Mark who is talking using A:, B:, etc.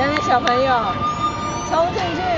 A: 两位小朋友冲进去